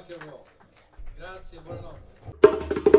anche un po'. Grazie, buonanotte.